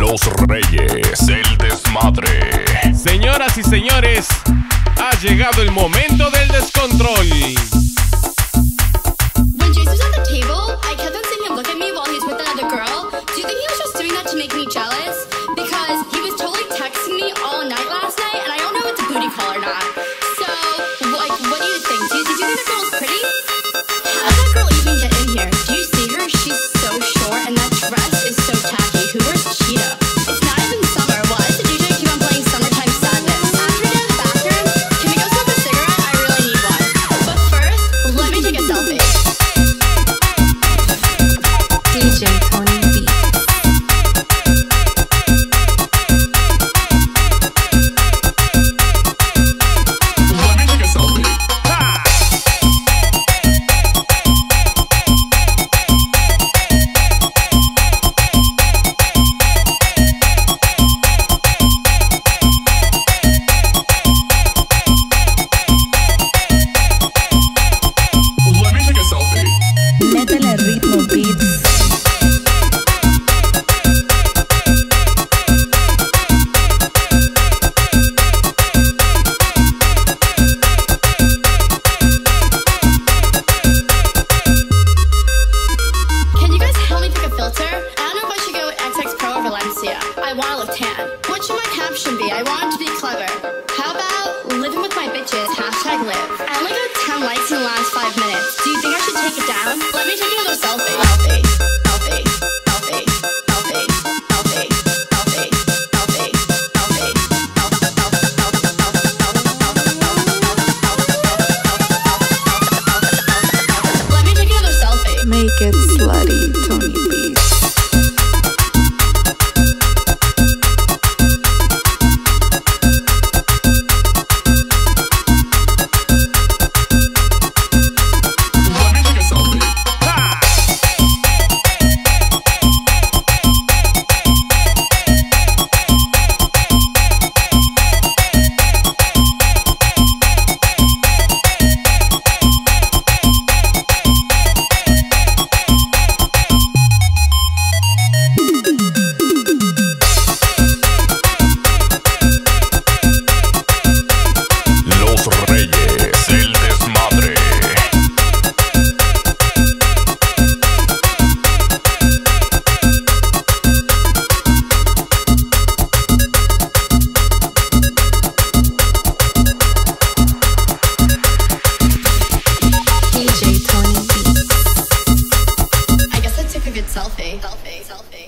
Los Reyes del Desmadre. Señoras y señores, ha llegado el momento del descontrol. When Jason's at the table, I kept on sitting and look at me while he's with another girl. Do you think he was just doing that to make me jealous? I want to tan. What should my caption be? I want it to be clever. How about living with my bitches? Hashtag live. I only got 10 likes in the last five minutes. Do you think I should take it down? Selfie. Selfie. Selfie.